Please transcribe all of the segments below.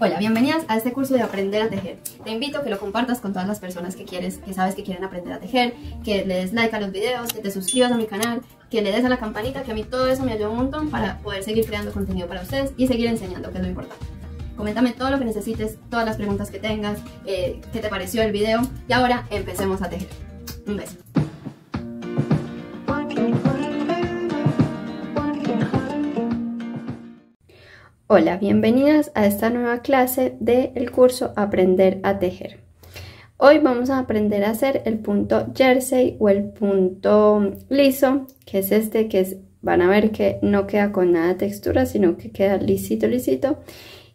Hola, bienvenidas a este curso de Aprender a Tejer. Te invito a que lo compartas con todas las personas que quieres, que sabes que quieren aprender a tejer, que le des like a los videos, que te suscribas a mi canal, que le des a la campanita, que a mí todo eso me ayuda un montón para poder seguir creando contenido para ustedes y seguir enseñando, que es lo importante. Coméntame todo lo que necesites, todas las preguntas que tengas, eh, qué te pareció el video y ahora empecemos a tejer. Un beso. Hola, bienvenidas a esta nueva clase del curso Aprender a Tejer. Hoy vamos a aprender a hacer el punto jersey o el punto liso, que es este que es, van a ver que no queda con nada de textura, sino que queda lisito, lisito.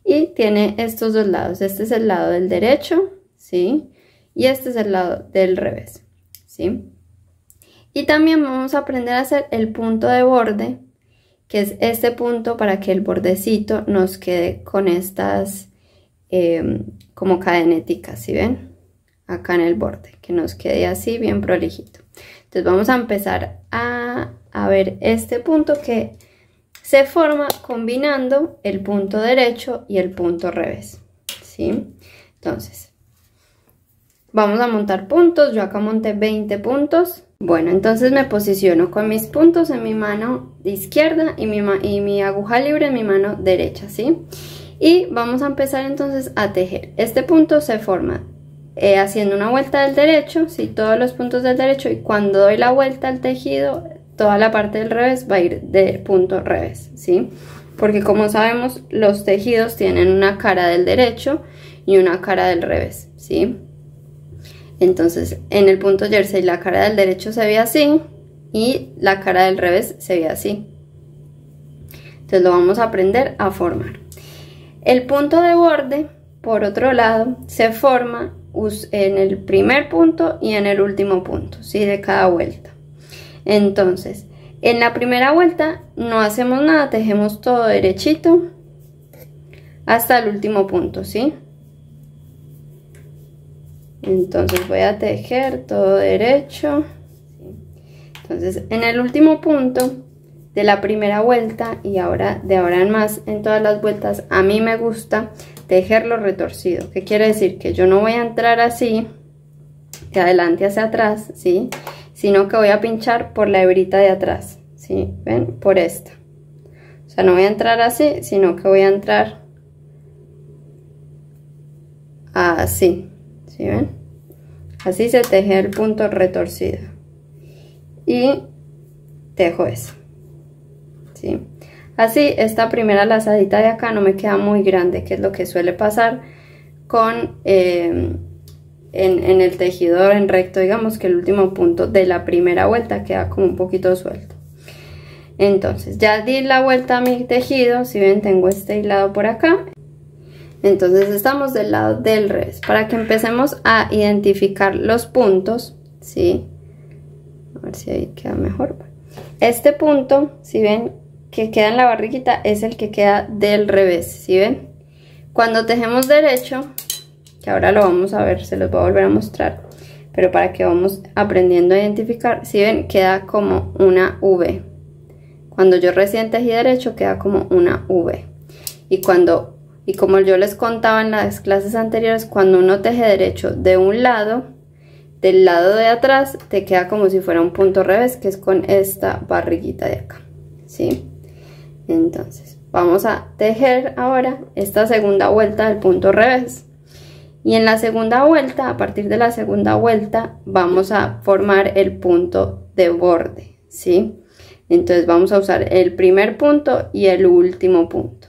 Y tiene estos dos lados. Este es el lado del derecho, ¿sí? Y este es el lado del revés, ¿sí? Y también vamos a aprender a hacer el punto de borde, que es este punto para que el bordecito nos quede con estas em, como cadenéticas, ¿sí ven? Acá en el borde, que nos quede así bien prolijito. Entonces vamos a empezar a, a ver este punto que se forma combinando el punto derecho y el punto revés, ¿sí? Entonces, vamos a montar puntos, yo acá monté 20 puntos, bueno, entonces me posiciono con mis puntos en mi mano izquierda y mi, y mi aguja libre en mi mano derecha, ¿sí? Y vamos a empezar entonces a tejer. Este punto se forma eh, haciendo una vuelta del derecho, ¿sí? Todos los puntos del derecho y cuando doy la vuelta al tejido, toda la parte del revés va a ir de punto revés, ¿sí? Porque como sabemos, los tejidos tienen una cara del derecho y una cara del revés, ¿sí? Entonces, en el punto jersey la cara del derecho se ve así y la cara del revés se ve así. Entonces lo vamos a aprender a formar. El punto de borde, por otro lado, se forma en el primer punto y en el último punto, ¿sí? De cada vuelta. Entonces, en la primera vuelta no hacemos nada, tejemos todo derechito hasta el último punto, ¿sí? Entonces voy a tejer todo derecho entonces en el último punto de la primera vuelta y ahora de ahora en más en todas las vueltas a mí me gusta tejerlo retorcido ¿qué quiere decir? que yo no voy a entrar así de adelante hacia atrás ¿sí? sino que voy a pinchar por la hebrita de atrás ¿sí? ven? por esta o sea no voy a entrar así sino que voy a entrar así ¿sí ven? Así se teje el punto retorcido. Y tejo eso. ¿sí? Así, esta primera lazadita de acá no me queda muy grande, que es lo que suele pasar con... Eh, en, en, el tejido en recto, digamos que el último punto de la primera vuelta queda como un poquito suelto. Entonces, ya di la vuelta a mi tejido, si ven tengo este hilado por acá, entonces estamos del lado del revés. Para que empecemos a identificar los puntos, ¿sí? A ver si ahí queda mejor. Este punto, si ven que queda en la barriguita, es el que queda del revés, ¿sí ven? Cuando tejemos derecho, que ahora lo vamos a ver, se los voy a volver a mostrar, pero para que vamos aprendiendo a identificar, si ven, queda como una V. Cuando yo recién tejí derecho, queda como una V. Y cuando y como yo les contaba en las clases anteriores, cuando uno teje derecho de un lado, del lado de atrás te queda como si fuera un punto revés, que es con esta barriguita de acá, ¿sí? Entonces, vamos a tejer ahora esta segunda vuelta del punto revés. Y en la segunda vuelta, a partir de la segunda vuelta, vamos a formar el punto de borde, ¿sí? Entonces vamos a usar el primer punto y el último punto.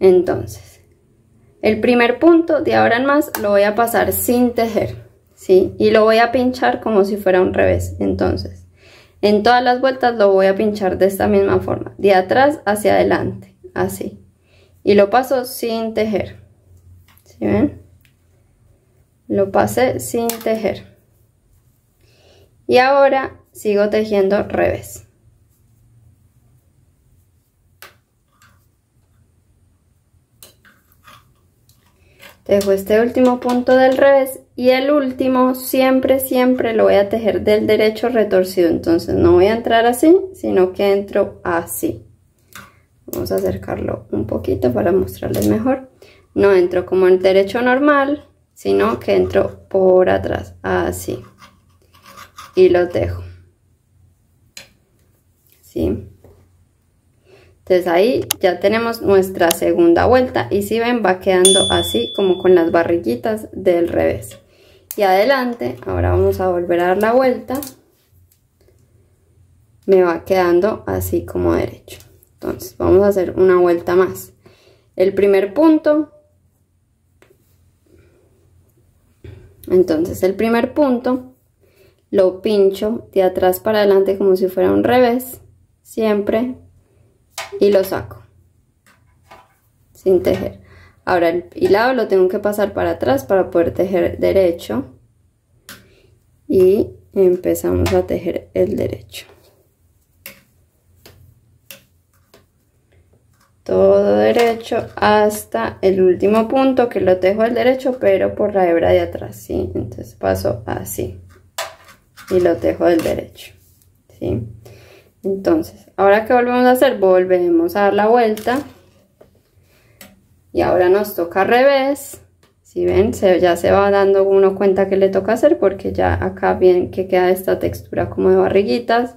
Entonces, el primer punto de ahora en más lo voy a pasar sin tejer, ¿sí? Y lo voy a pinchar como si fuera un revés. Entonces, en todas las vueltas lo voy a pinchar de esta misma forma, de atrás hacia adelante, así. Y lo paso sin tejer, ¿sí ven? Lo pasé sin tejer. Y ahora sigo tejiendo revés. Dejo este último punto del revés y el último siempre, siempre lo voy a tejer del derecho retorcido. Entonces no voy a entrar así, sino que entro así. vamos a acercarlo un poquito para mostrarles mejor no entro como el derecho normal sino que entro por atrás así y lo dejo ¿sí? Entonces ahí ya tenemos nuestra segunda vuelta y si ven va quedando así como con las barriguitas del revés. Y adelante ahora vamos a volver a dar la vuelta. Me va quedando así como derecho. Entonces vamos a hacer una vuelta más. El primer punto. Entonces el primer punto lo pincho de atrás para adelante como si fuera un revés. Siempre y lo saco. Sin tejer. Ahora el hilado lo tengo que pasar para atrás para poder tejer derecho. Y empezamos a tejer el derecho. Todo derecho hasta el último punto que lo tejo al derecho pero por la hebra de atrás ¿sí? entonces paso así. Y lo tejo del derecho ¿sí? Entonces ahora que volvemos a hacer volvemos a dar la vuelta y ahora nos toca revés si ven se, ya se va dando uno cuenta que le toca hacer porque ya acá bien que queda esta textura como de barriguitas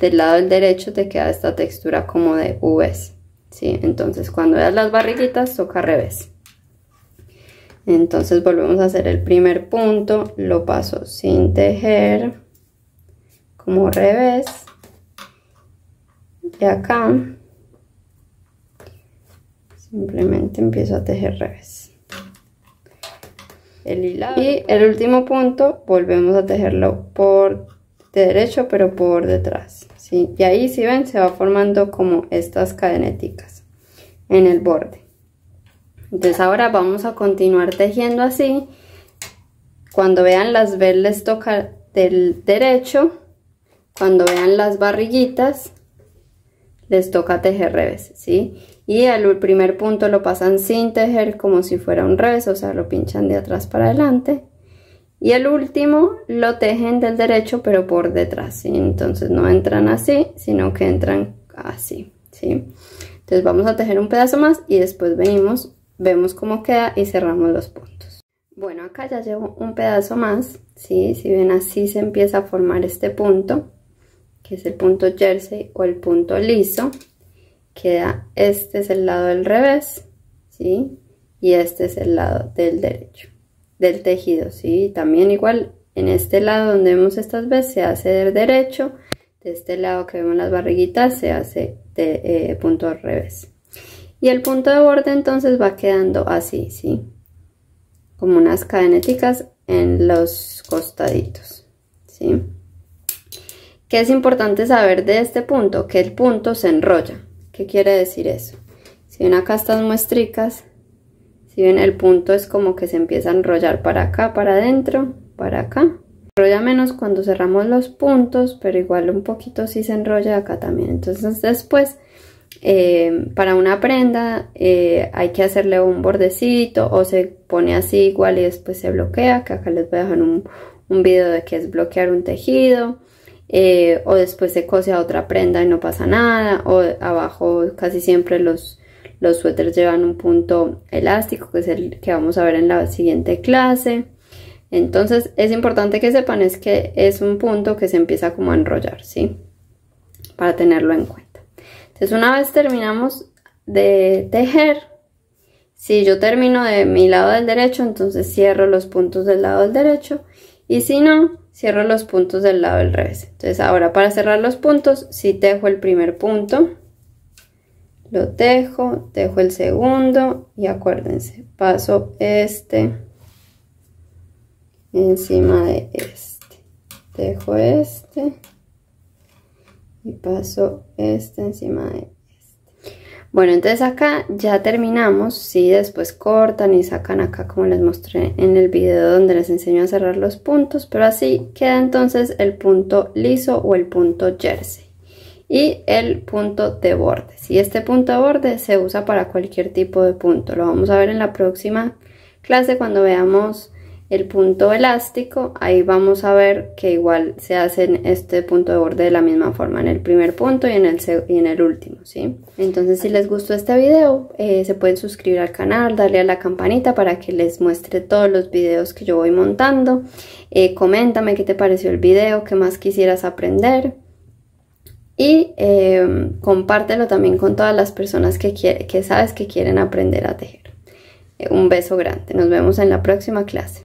del lado del derecho te queda esta textura como de Vs ¿sí? Entonces cuando veas las barriguitas toca revés. Entonces volvemos a hacer el primer punto, lo paso sin tejer, como revés. Y acá simplemente empiezo a tejer revés. El hilado. Y el último punto volvemos a tejerlo por derecho pero por detrás. Y ahí si ven se va formando como estas cadenéticas en el borde. Entonces ahora vamos a continuar tejiendo así. Cuando vean las velas les toca del derecho. Cuando vean las barriguitas les toca tejer revés, ¿sí? Y el primer punto lo pasan sin tejer como si fuera un revés, o sea, lo pinchan de atrás para adelante. Y el último lo tejen del derecho pero por detrás, ¿sí? Entonces no entran así, sino que entran así, ¿sí? Entonces vamos a tejer un pedazo más y después venimos, vemos cómo queda y cerramos los puntos. Bueno, acá ya llevo un pedazo más, ¿sí? Si ven así se empieza a formar este punto, que es el punto jersey o el punto liso. Queda, este es el lado del revés, ¿sí? Y este es el lado del derecho del tejido, ¿sí? También igual en este lado donde vemos estas veces se hace del derecho, de este lado que vemos las barriguitas se hace de eh, punto al revés. Y el punto de borde entonces va quedando así, ¿sí? Como unas cadenéticas en los costaditos, ¿sí? ¿Qué es importante saber de este punto? Que el punto se enrolla. ¿Qué quiere decir eso? Si ven acá estas muestricas, si ven el punto es como que se empieza a enrollar para acá, para adentro, para acá. Enrolla menos cuando cerramos los puntos, pero igual un poquito sí se enrolla acá también. Entonces después, eh, para una prenda eh, hay que hacerle un bordecito o se pone así igual y después se bloquea, que acá les voy a dejar un, un video de que es bloquear un tejido. Eh, o después se cose a otra prenda y no pasa nada, o abajo casi siempre los, los suéteres llevan un punto elástico, que es el que vamos a ver en la siguiente clase. Entonces es importante que sepan es que es un punto que se empieza como a enrollar, ¿sí? Para tenerlo en cuenta. Entonces una vez terminamos de tejer, si yo termino de mi lado del derecho, entonces cierro los puntos del lado del derecho. Y si no, cierro los puntos del lado del revés. Entonces ahora para cerrar los puntos, si tejo el primer punto, lo dejo, dejo el segundo y acuérdense, paso este encima de este. Dejo este y paso este encima de. Bueno, entonces acá ya terminamos, si después cortan y sacan acá como les mostré en el video donde les enseño a cerrar los puntos, pero así queda entonces el punto liso o el punto jersey y el punto de borde. Si este punto de borde se usa para cualquier tipo de punto, lo vamos a ver en la próxima clase cuando veamos el punto elástico, ahí vamos a ver que igual se hace este punto de borde de la misma forma, en el primer punto y en el, en el último, ¿sí? Entonces si les gustó este video, eh, se pueden suscribir al canal, darle a la campanita para que les muestre todos los videos que yo voy montando. Eh, coméntame qué te pareció el video, qué más quisieras aprender. Y eh, compártelo también con todas las personas que, que sabes que quieren aprender a tejer. un beso grande, nos vemos en la próxima clase.